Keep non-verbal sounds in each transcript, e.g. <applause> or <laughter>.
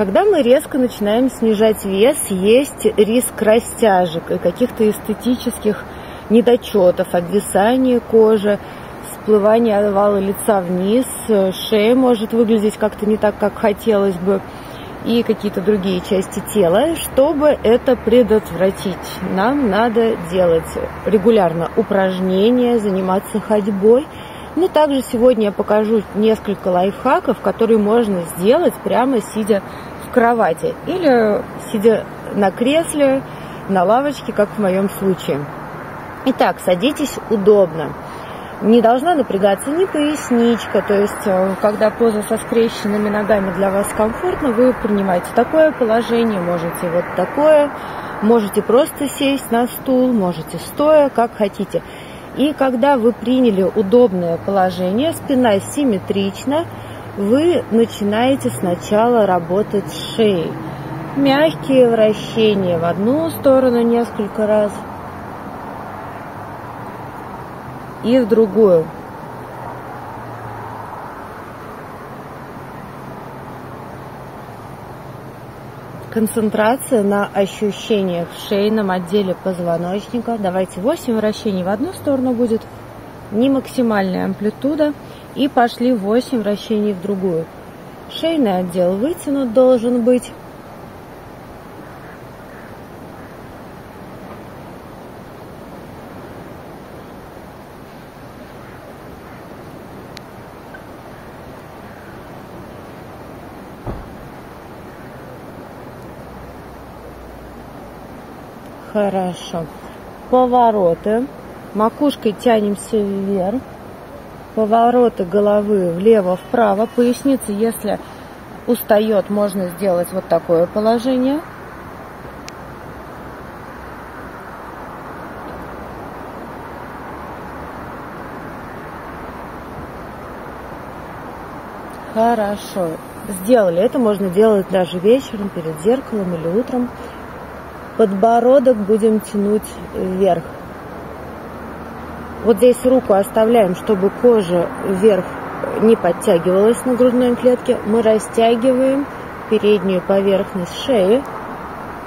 Когда мы резко начинаем снижать вес, есть риск растяжек и каких-то эстетических недочетов, обвисания кожи, всплывания овала лица вниз, шея может выглядеть как-то не так, как хотелось бы, и какие-то другие части тела. Чтобы это предотвратить, нам надо делать регулярно упражнения, заниматься ходьбой – ну, также сегодня я покажу несколько лайфхаков, которые можно сделать прямо сидя в кровати или сидя на кресле, на лавочке, как в моем случае. Итак, садитесь удобно. Не должна напрягаться ни поясничка, то есть э, когда поза со скрещенными ногами для вас комфортно, вы принимаете такое положение, можете вот такое, можете просто сесть на стул, можете стоя, как хотите. И когда вы приняли удобное положение, спина симметрична, вы начинаете сначала работать с шеей. Мягкие вращения в одну сторону несколько раз и в другую. Концентрация на ощущениях в шейном отделе позвоночника. Давайте 8 вращений в одну сторону будет, не максимальная амплитуда. И пошли 8 вращений в другую. Шейный отдел вытянут должен быть. Хорошо. Повороты. Макушкой тянемся вверх. Повороты головы влево-вправо. Поясница, если устает, можно сделать вот такое положение. Хорошо. Сделали. Это можно делать даже вечером, перед зеркалом или утром. Подбородок будем тянуть вверх. Вот здесь руку оставляем, чтобы кожа вверх не подтягивалась на грудной клетке. Мы растягиваем переднюю поверхность шеи.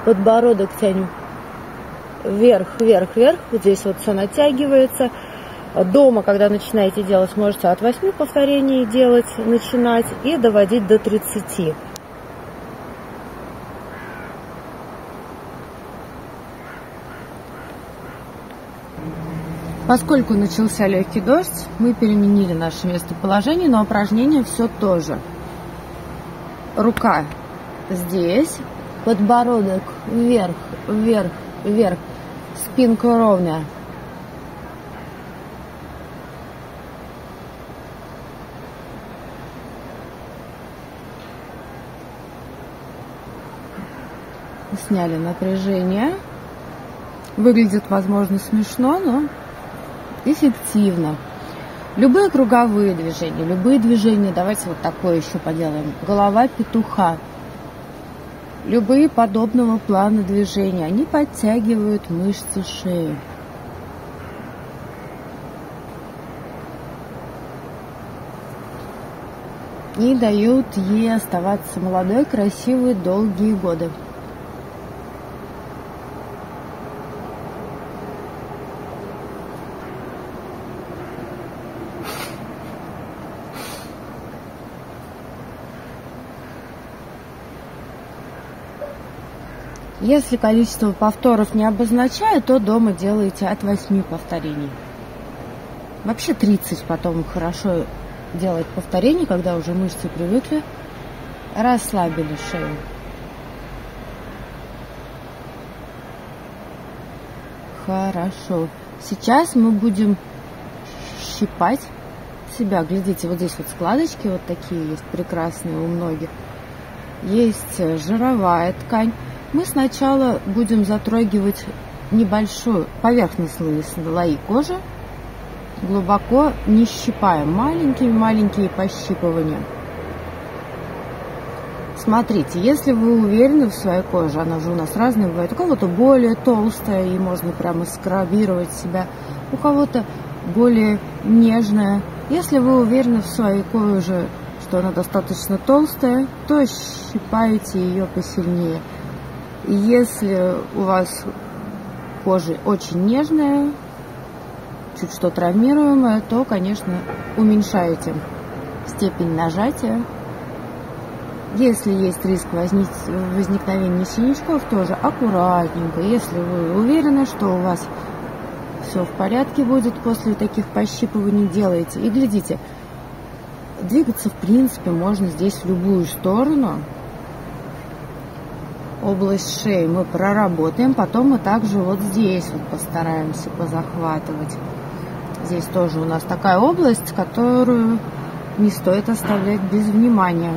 Подбородок тянем вверх, вверх, вверх. Вот здесь вот все натягивается. Дома, когда начинаете делать, можете от 8 повторений делать, начинать и доводить до 30. Поскольку начался легкий дождь, мы переменили наше местоположение, но упражнение все то же. Рука здесь, подбородок вверх, вверх, вверх, спинка ровная. Сняли напряжение. Выглядит, возможно, смешно, но эффективно. Любые круговые движения, любые движения, давайте вот такое еще поделаем. Голова петуха. Любые подобного плана движения, они подтягивают мышцы шеи. И дают ей оставаться молодой, красивой долгие годы. Если количество повторов не обозначает, то дома делаете от 8 повторений. Вообще 30 потом хорошо делать повторений, когда уже мышцы привыкли, расслабили шею. Хорошо. Сейчас мы будем щипать себя. Глядите, вот здесь вот складочки вот такие есть прекрасные у многих. Есть жировая ткань мы сначала будем затрагивать небольшую поверхностные слои кожи, глубоко не щипая, маленькие-маленькие пощипывания. Смотрите, если вы уверены в своей коже, она же у нас разная бывает, у кого-то более толстая, и можно прямо скрабировать себя, у кого-то более нежная. Если вы уверены в своей коже, что она достаточно толстая, то щипаете ее посильнее. Если у вас кожа очень нежная, чуть что травмируемое, то, конечно, уменьшаете степень нажатия. Если есть риск возник, возникновения синячков, тоже аккуратненько. Если вы уверены, что у вас все в порядке будет после таких пощипываний, делайте. И глядите, двигаться в принципе можно здесь в любую сторону. Область шеи мы проработаем, потом мы также вот здесь вот постараемся позахватывать. Здесь тоже у нас такая область, которую не стоит оставлять без внимания.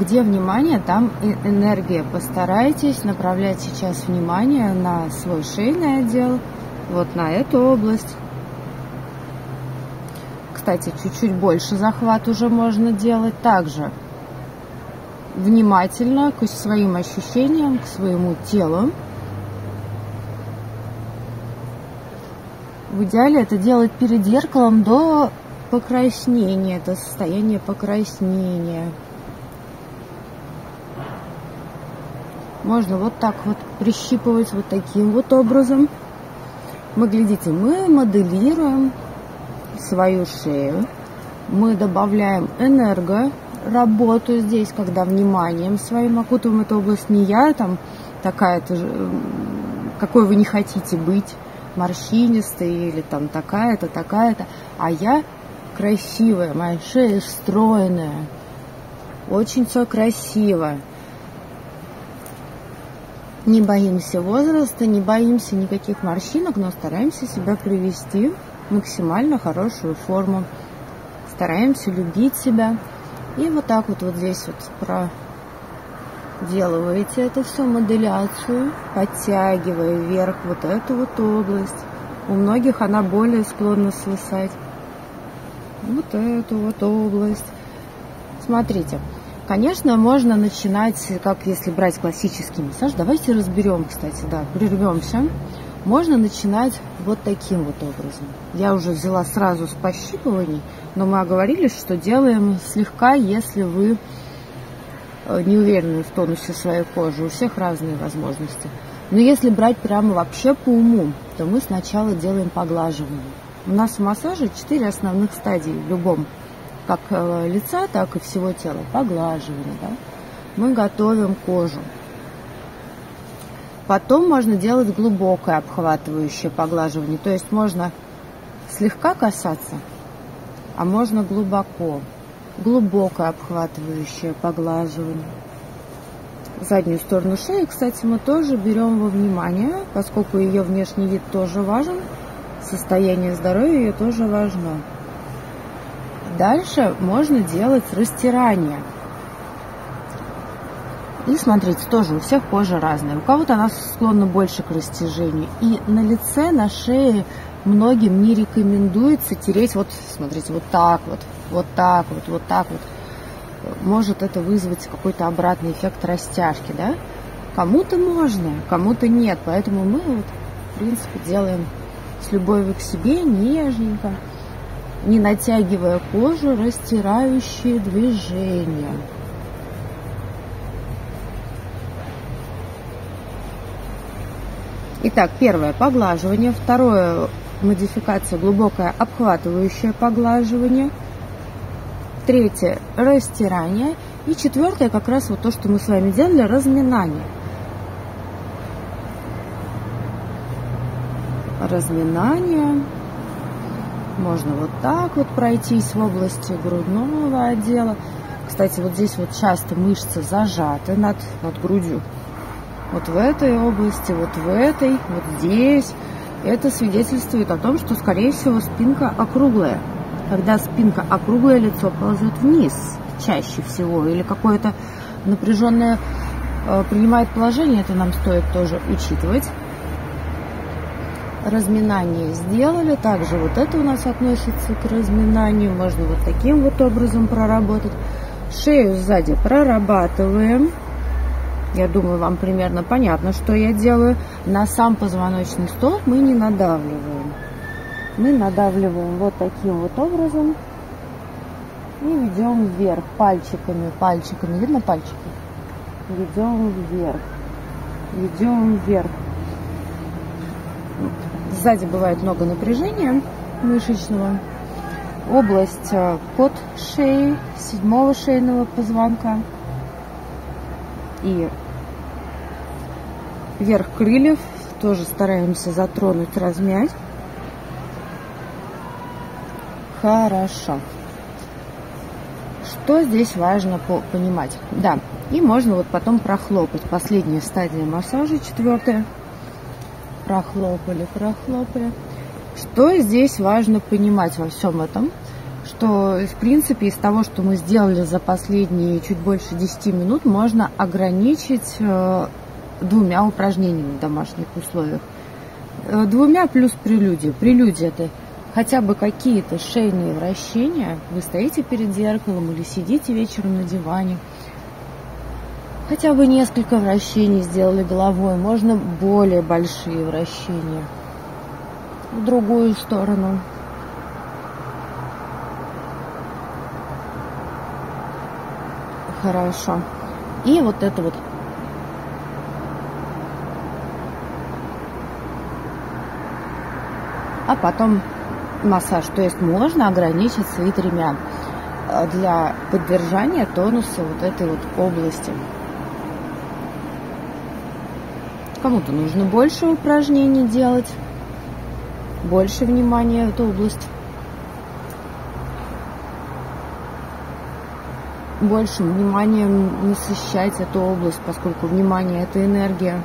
Где внимание, там энергия. Постарайтесь направлять сейчас внимание на свой шейный отдел, вот на эту область. Кстати, чуть-чуть больше захват уже можно делать также внимательно к своим ощущениям, к своему телу. В идеале это делать перед зеркалом до покраснения, это состояние покраснения. Можно вот так вот прищипывать вот таким вот образом. Мы, глядите, мы моделируем свою шею, мы добавляем энерго работу здесь, когда вниманием своим окутываем эту область. Не я там такая-то, какой вы не хотите быть, морщинистый или там такая-то, такая-то, а я красивая, моя шея стройная, очень все красиво. Не боимся возраста, не боимся никаких морщинок, но стараемся себя привести максимально хорошую форму. Стараемся любить себя. И вот так вот вот здесь вот проделываете это все, моделяцию, подтягивая вверх вот эту вот область. У многих она более склонна свисать. Вот эту вот область. Смотрите, конечно, можно начинать, как если брать классический массаж. Давайте разберем, кстати, да, прервемся. Можно начинать вот таким вот образом. Я уже взяла сразу с пощипываний, но мы оговорились, что делаем слегка, если вы э, не уверены в тонусе своей кожи. У всех разные возможности. Но если брать прямо вообще по уму, то мы сначала делаем поглаживание. У нас в массаже четыре основных стадии в любом, как э, лица, так и всего тела. Поглаживание, да? Мы готовим кожу. Потом можно делать глубокое обхватывающее поглаживание. То есть можно слегка касаться, а можно глубоко. Глубокое обхватывающее поглаживание. Заднюю сторону шеи, кстати, мы тоже берем во внимание, поскольку ее внешний вид тоже важен, состояние здоровья ее тоже важно. Дальше можно делать растирание – и смотрите, тоже у всех кожа разная. У кого-то она склонна больше к растяжению. И на лице, на шее многим не рекомендуется тереть вот, смотрите, вот так вот, вот так вот, вот так вот. Может это вызвать какой-то обратный эффект растяжки, да? Кому-то можно, кому-то нет. Поэтому мы вот, в принципе, делаем с любовью к себе нежненько, не натягивая кожу, растирающие движения. Итак, первое – поглаживание. Второе – модификация глубокое обхватывающее поглаживание. Третье – растирание. И четвертое – как раз вот то, что мы с вами делали – разминание. Разминание. Можно вот так вот пройтись в области грудного отдела. Кстати, вот здесь вот часто мышцы зажаты над, над грудью вот в этой области, вот в этой, вот здесь. Это свидетельствует о том, что, скорее всего, спинка округлая. Когда спинка округлая, лицо ползет вниз чаще всего, или какое-то напряженное э, принимает положение, это нам стоит тоже учитывать. Разминание сделали, также вот это у нас относится к разминанию, можно вот таким вот образом проработать. Шею сзади прорабатываем. Я думаю, вам примерно понятно, что я делаю. На сам позвоночный столб мы не надавливаем. мы надавливаем вот таким вот образом и ведем вверх пальчиками, пальчиками, видно пальчики? Ведем вверх, ведем вверх. Сзади бывает много напряжения мышечного. Область э, под шеи, седьмого шейного позвонка и верх крыльев тоже стараемся затронуть, размять. Хорошо. Что здесь важно понимать? Да, и можно вот потом прохлопать. Последняя стадия массажа, четвертая. Прохлопали, прохлопали. Что здесь важно понимать во всем этом? Что, в принципе, из того, что мы сделали за последние чуть больше 10 минут, можно ограничить э, двумя упражнениями в домашних условиях. Э, двумя плюс прелюдия. Прелюдия – это хотя бы какие-то шейные вращения. Вы стоите перед зеркалом или сидите вечером на диване. Хотя бы несколько вращений сделали головой. Можно более большие вращения. В другую сторону. Хорошо. И вот это вот а потом массаж. То есть можно ограничиться и тремя э, для поддержания тонуса вот этой вот области. Кому-то нужно больше упражнений делать, больше внимания в эту область. Больше внимания насыщать эту область, поскольку внимание – это энергия.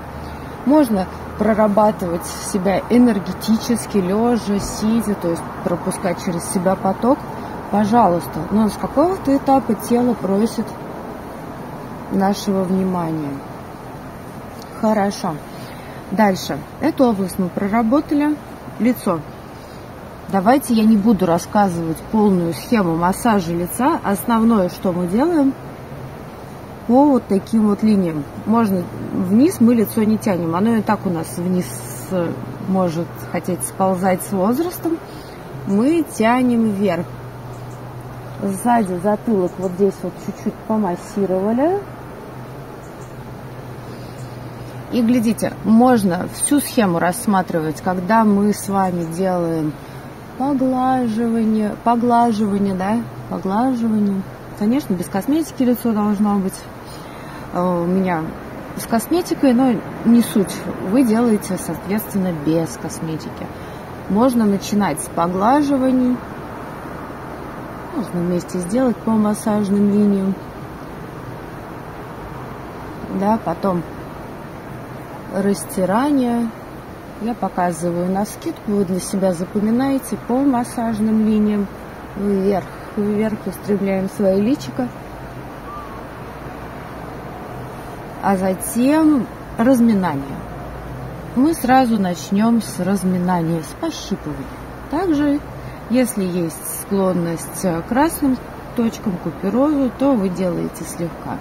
Можно прорабатывать себя энергетически, лежа, сидя, то есть пропускать через себя поток, пожалуйста. Но с какого-то этапа тело просит нашего внимания. Хорошо. Дальше. Эту область мы проработали. Лицо. Давайте я не буду рассказывать полную схему массажа лица. Основное, что мы делаем – по вот таким вот линиям. Можно вниз мы лицо не тянем. Оно и так у нас вниз э, может хотеть сползать с возрастом. Мы тянем вверх. Сзади затылок вот здесь вот чуть-чуть помассировали. И глядите, можно всю схему рассматривать, когда мы с вами делаем поглаживание, поглаживание, да, поглаживание. Конечно, без косметики лицо должно быть Э, у меня с косметикой, но не суть. Вы делаете, соответственно, без косметики. Можно начинать с поглаживаний. Можно вместе сделать по массажным линиям. Да, потом растирание. Я показываю на скидку, вы для себя запоминаете по массажным линиям. Вверх, вверх устремляем свое личико. а затем разминание. Мы сразу начнем с разминания, с пощипывания. Также, если есть склонность к красным точкам, куперозу, то вы делаете слегка.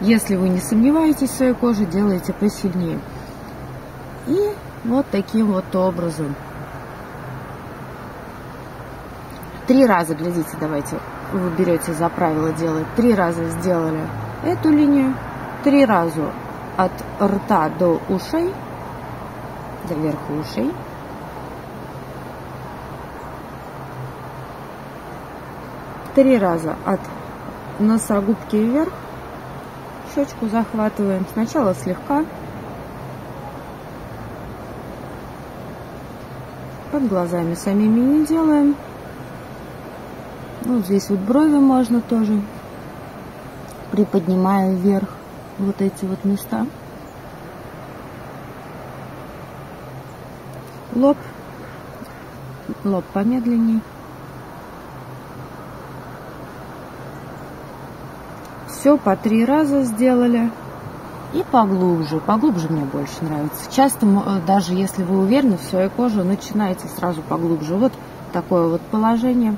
Если вы не сомневаетесь в своей коже, делайте посильнее. И вот таким вот образом. Три раза, глядите, давайте, вы берете за правило делать. Три раза сделали эту линию, три раза от рта до ушей, до верха ушей. Три раза от носогубки вверх. Щечку захватываем. Сначала слегка. Под глазами самими не делаем. Вот здесь вот брови можно тоже приподнимая вверх вот эти вот места. Лоб, лоб помедленнее. Все по три раза сделали. И поглубже, поглубже мне больше нравится. Часто, э, даже если вы уверены в своей коже, начинайте сразу поглубже. Вот такое вот положение.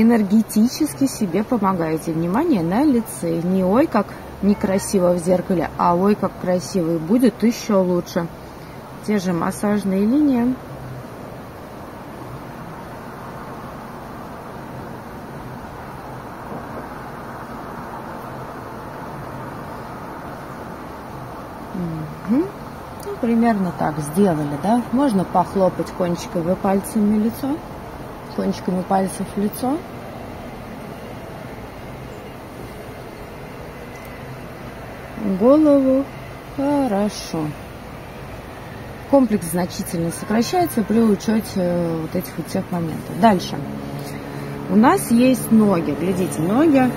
энергетически себе помогаете. Внимание на лице. Не ой, как некрасиво в зеркале, а ой, как красиво, и будет еще лучше. Те же массажные линии. Угу. Ну, примерно так сделали, да? Можно похлопать кончиками пальцами лицо, кончиками пальцев лицо. Голову. Хорошо. Комплекс значительно сокращается при учете э, вот этих вот всех моментов. Дальше. У нас есть ноги. Глядите, ноги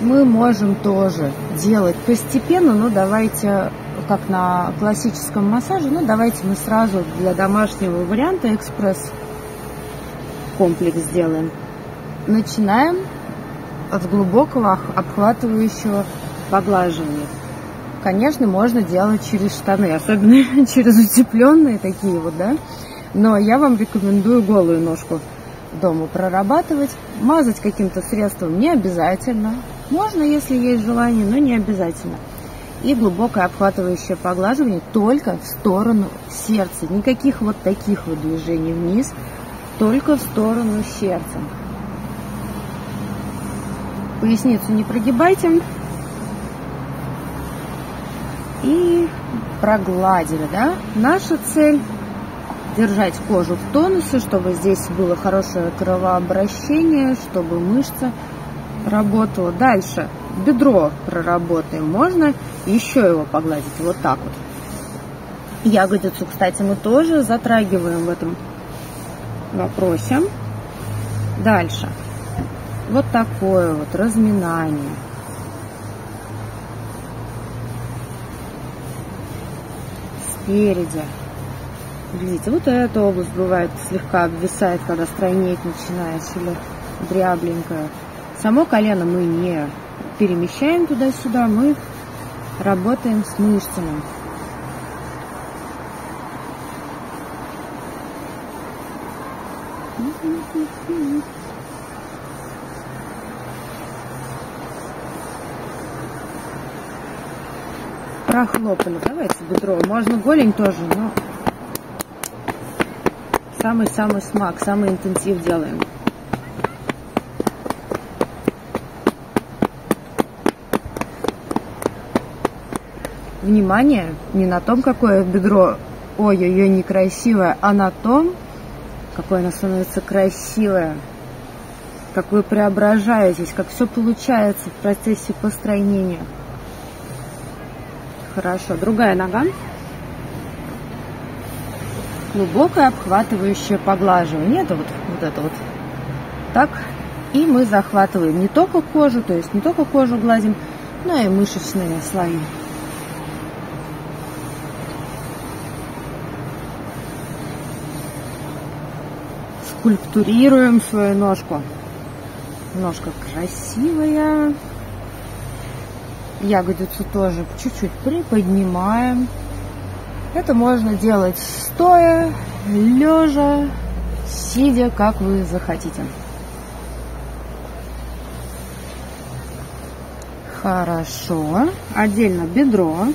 мы можем тоже делать постепенно, но давайте, как на классическом массаже, ну давайте мы сразу для домашнего варианта экспресс комплекс сделаем. Начинаем от глубокого обхватывающего поглаживания. Конечно, можно делать через штаны, особенно <laughs> через утепленные такие вот, да. Но я вам рекомендую голую ножку дома прорабатывать. Мазать каким-то средством не обязательно. Можно, если есть желание, но не обязательно. И глубокое обхватывающее поглаживание только в сторону сердца. Никаких вот таких вот движений вниз, только в сторону сердца. Поясницу не прогибайте. И прогладили, да? Наша цель держать кожу в тонусе, чтобы здесь было хорошее кровообращение, чтобы мышца работала. Дальше бедро проработаем. Можно еще его погладить вот так вот. Ягодицу, кстати, мы тоже затрагиваем в этом вопросе. Дальше. Вот такое вот разминание. Спереди. Видите, вот эта область бывает слегка обвисает, когда стройнеть начинаешь или дрябленькая. Само колено мы не перемещаем туда-сюда, мы работаем с мышцами. Прохлопали. Давайте бедро. Можно голень тоже, но самый-самый смак, самый интенсив делаем. Внимание не на том, какое бедро ой-ой-ой некрасивое, а на том, какое оно становится красивое, как вы преображаетесь, как все получается в процессе построения. Хорошо, другая нога. Глубокое обхватывающее поглаживание. Это вот, вот это вот так. И мы захватываем не только кожу, то есть не только кожу гладим, но и мышечные слои. Скульптурируем свою ножку. Ножка красивая. Ягодицу тоже чуть-чуть приподнимаем. Это можно делать стоя, лежа, сидя, как вы захотите. Хорошо. Отдельно бедро.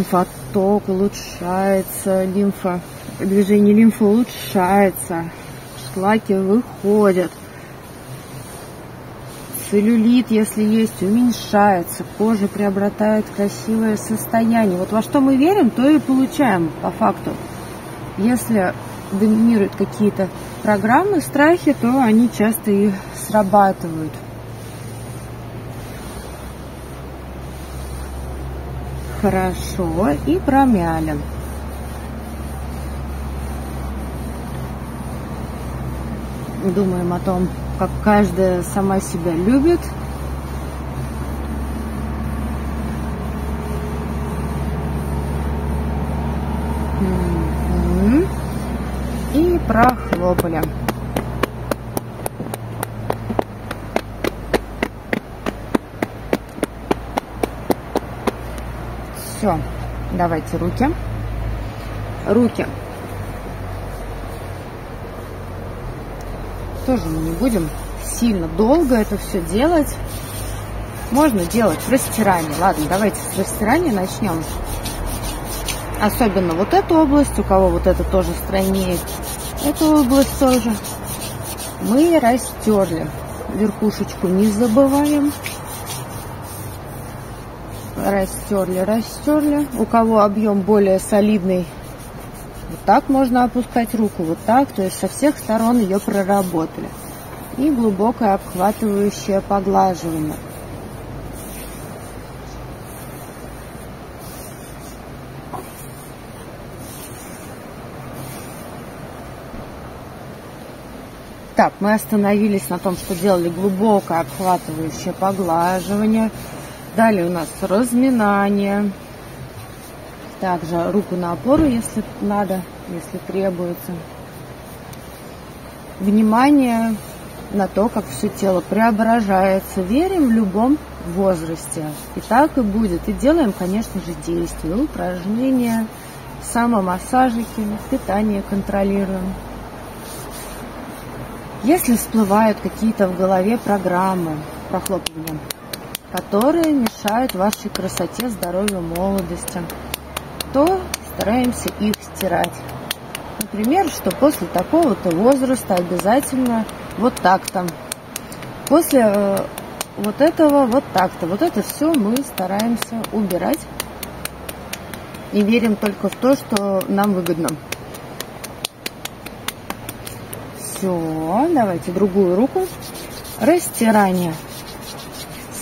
Кровоток улучшается, лимфа, движение лимфы улучшается, шлаки выходят, целлюлит, если есть, уменьшается, кожа приобретает красивое состояние. Вот во что мы верим, то и получаем по факту. Если доминируют какие-то программы, страхи, то они часто и срабатывают. Хорошо и промяли. Думаем о том, как каждая сама себя любит. И прохлопали. Все, давайте руки. Руки. Тоже мы не будем сильно долго это все делать. Можно делать растирание. Ладно, давайте с растирания начнем. Особенно вот эту область, у кого вот это тоже стройнее, эту область тоже. Мы растерли. Верхушечку не забываем. Растерли, растерли. У кого объем более солидный, вот так можно опускать руку, вот так. То есть со всех сторон ее проработали. И глубокое обхватывающее поглаживание. Так, мы остановились на том, что делали глубокое обхватывающее поглаживание. Далее у нас разминание. Также руку на опору, если надо, если требуется. Внимание на то, как все тело преображается. Верим в любом возрасте. И так и будет. И делаем, конечно же, действия, упражнения, самомассажики, питание контролируем. Если всплывают какие-то в голове программы, прохлопывания, которые мешают вашей красоте, здоровью, молодости, то стараемся их стирать. Например, что после такого-то возраста обязательно вот так-то. После э, вот этого вот так-то. Вот это все мы стараемся убирать и верим только в то, что нам выгодно. Все, давайте другую руку. Растирание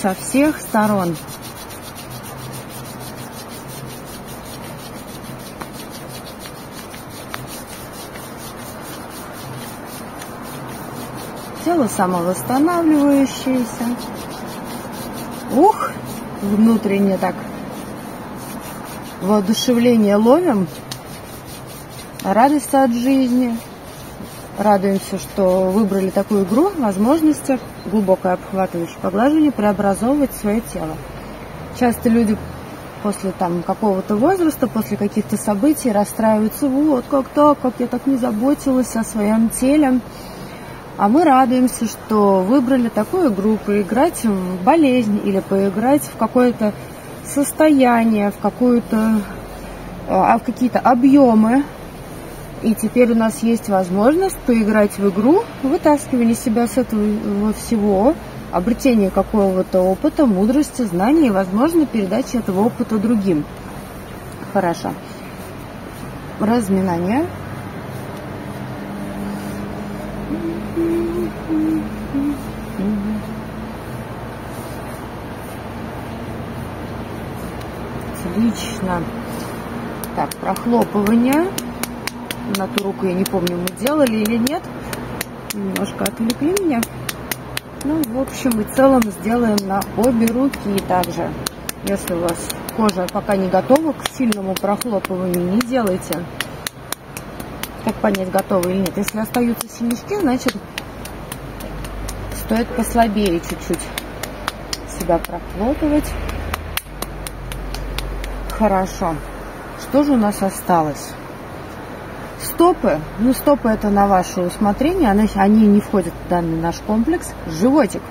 со всех сторон. Тело самовосстанавливающееся. Ух, внутренне так воодушевление ловим. Радость от жизни – Радуемся, что выбрали такую игру, возможности, глубокое обхватывающее поглаживание, преобразовывать свое тело. Часто люди после там какого-то возраста, после каких-то событий расстраиваются, вот как так, как я так не заботилась о своем теле. А мы радуемся, что выбрали такую игру, поиграть в болезнь или поиграть в какое-то состояние, в какую-то а, в какие-то объемы и теперь у нас есть возможность поиграть в игру, вытаскивание себя с этого всего, обретение какого-то опыта, мудрости, знаний и, возможно, передача этого опыта другим. Хорошо. Разминание. Отлично. Так, прохлопывание на ту руку, я не помню, мы делали или нет. Немножко отвлекли меня. Ну, в общем и целом сделаем на обе руки также. Если у вас кожа пока не готова к сильному прохлопыванию, не делайте. Как понять, готова или нет? Если остаются синячки, значит, стоит послабее чуть-чуть себя прохлопывать. Хорошо. Что же у нас осталось? Стопы, ну стопы это на ваше усмотрение, они, они не входят в данный наш комплекс. Животик.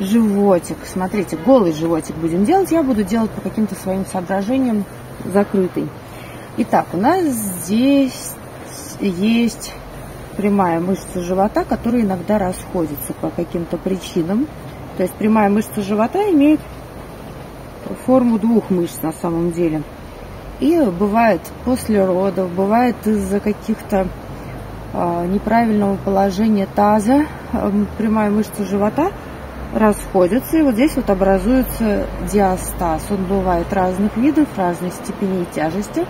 Животик, смотрите, голый животик будем делать. Я буду делать по каким-то своим соображениям закрытый. Итак, у нас здесь есть прямая мышца живота, которая иногда расходится по каким-то причинам. То есть прямая мышца живота имеет форму двух мышц на самом деле. И бывает после родов, бывает из-за каких-то э, неправильного положения таза, э, прямая мышца живота расходится, и вот здесь вот образуется диастаз. Он бывает разных видов, разных степеней тяжести.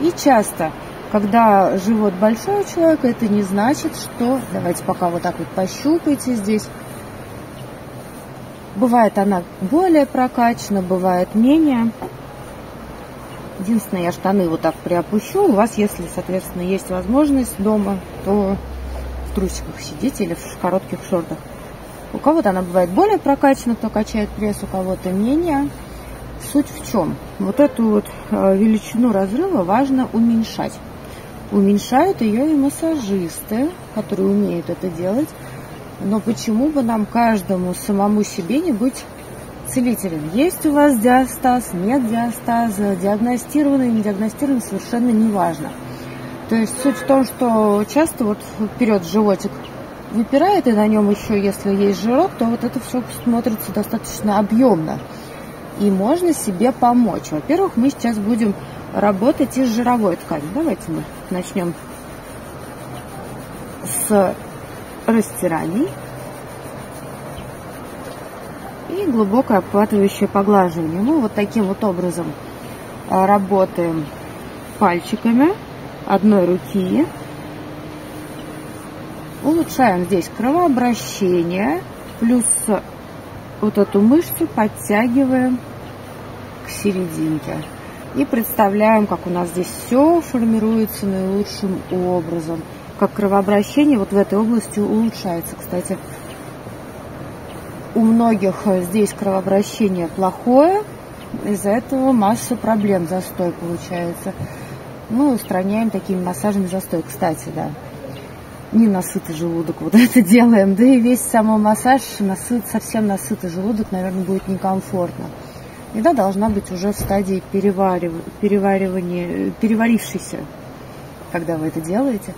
И часто, когда живот большой у человека, это не значит, что... Давайте пока вот так вот пощупайте здесь. Бывает она более прокачана, бывает менее. Единственное, я штаны вот так приопущу. У вас, если, соответственно, есть возможность дома, то в трусиках сидите или в коротких шортах. У кого-то она бывает более прокачана, то качает пресс, у кого-то менее. Суть в чем? Вот эту вот э, величину разрыва важно уменьшать. Уменьшают ее и массажисты, которые умеют это делать. Но почему бы нам каждому самому себе не быть целителем? Есть у вас диастаз, нет диастаза, диагностированный, не диагностированный, совершенно не важно. То есть суть в том, что часто вот вперед животик выпирает, и на нем еще, если есть жирок, то вот это все смотрится достаточно объемно. И можно себе помочь. Во-первых, мы сейчас будем работать из жировой ткани. Давайте мы начнем с растираний и глубокое обхватывающее поглаживание. Мы вот таким вот образом а, работаем пальчиками одной руки. Улучшаем здесь кровообращение, плюс вот эту мышцу подтягиваем к серединке. И представляем, как у нас здесь все формируется наилучшим образом. Как кровообращение вот в этой области улучшается. Кстати, у многих здесь кровообращение плохое, из-за этого масса проблем, застой получается. Мы устраняем такими массажами застой. Кстати, да, не насытый желудок вот <laughs> это делаем. Да и весь самомассаж, насыт, совсем насытый желудок, наверное, будет некомфортно. Еда должна быть уже в стадии переварив... переваривания, переварившейся, когда вы это делаете.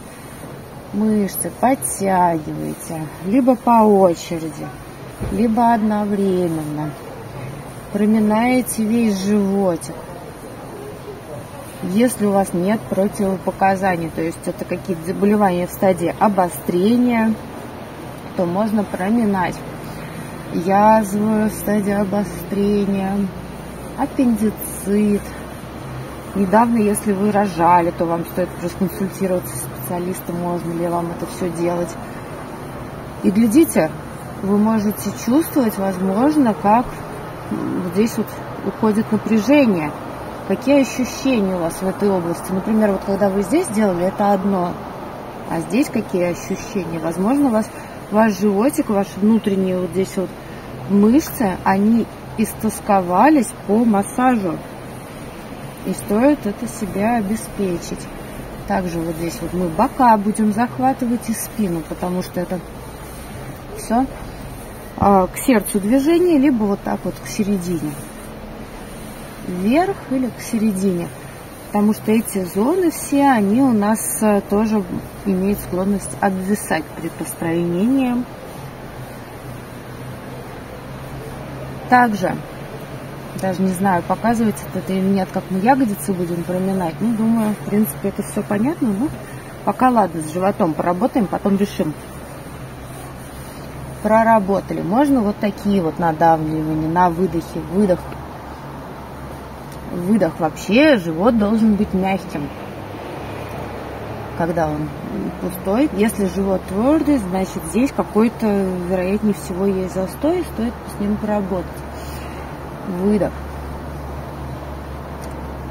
Мышцы подтягиваете, либо по очереди, либо одновременно. Проминаете весь животик. Если у вас нет противопоказаний, то есть это какие-то заболевания в стадии обострения, то можно проминать язвы в стадии обострения, аппендицит. Недавно, если вы рожали, то вам стоит проконсультироваться с специалистом, можно ли вам это все делать. И глядите, вы можете чувствовать, возможно, как здесь вот уходит напряжение – Какие ощущения у вас в этой области? Например, вот когда вы здесь делали, это одно. А здесь какие ощущения? Возможно, у вас ваш животик, ваши внутренние вот здесь вот мышцы, они истосковались по массажу. И стоит это себя обеспечить. Также вот здесь вот мы бока будем захватывать и спину, потому что это все к сердцу движение, либо вот так вот к середине вверх или к середине. Потому что эти зоны все, они у нас э, тоже имеют склонность обвисать при построении. Также, даже не знаю, показывается это или нет, как мы ягодицы будем проминать. Ну, думаю, в принципе, это все понятно. Ну, пока ладно, с животом поработаем, потом решим. Проработали. Можно вот такие вот надавливания на выдохе. Выдох выдох вообще живот должен быть мягким. Когда он пустой. Если живот твердый, значит здесь какой-то, вероятнее всего, есть застой, стоит с ним поработать. Выдох.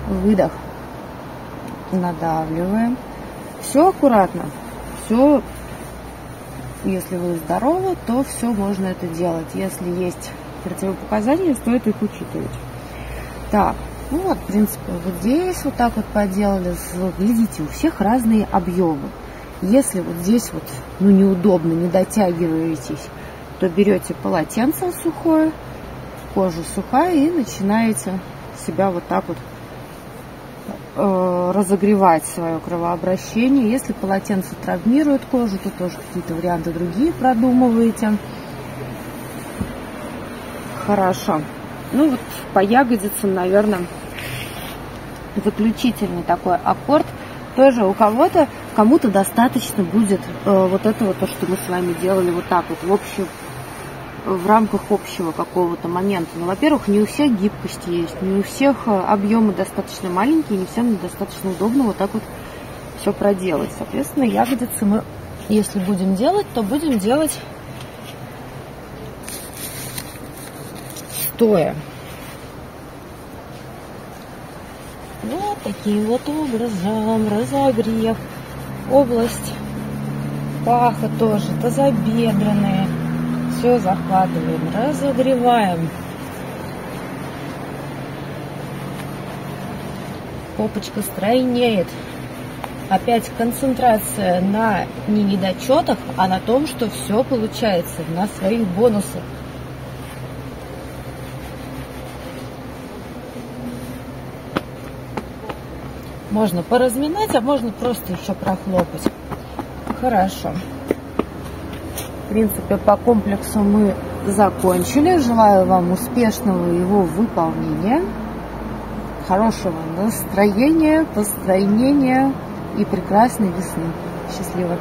Выдох. Надавливаем. Все аккуратно. Все, если вы здоровы, то все можно это делать. Если есть противопоказания, стоит их учитывать. Так, ну вот, в принципе, вот здесь вот так вот поделали. Видите, у всех разные объемы. Если вот здесь вот, ну, неудобно, не дотягиваетесь, то берете полотенце сухое, кожа сухая и начинаете себя вот так вот разогревать свое кровообращение. Если полотенце травмирует кожу, то тоже какие-то варианты другие продумываете. Хорошо. Ну вот по ягодицам, наверное, заключительный такой аккорд. Тоже у кого-то, кому-то достаточно будет э, вот этого, то, что мы с вами делали вот так вот, в общем, в рамках общего какого-то момента. Но, ну, во-первых, не у всех гибкость есть, не у всех э, объемы достаточно маленькие, не всем достаточно удобно вот так вот все проделать. Соответственно, ягодицы мы, если будем делать, то будем делать стоя. Вот таким вот образом разогрев область паха тоже, тазобедренные. Все захватываем, разогреваем. Попочка стройнеет. Опять концентрация на не недочетах, а на том, что все получается, на своих бонусах. Можно поразминать, а можно просто еще прохлопать. Хорошо. В принципе, по комплексу мы закончили. Желаю вам успешного его выполнения, хорошего настроения, построения и прекрасной весны. Счастливо!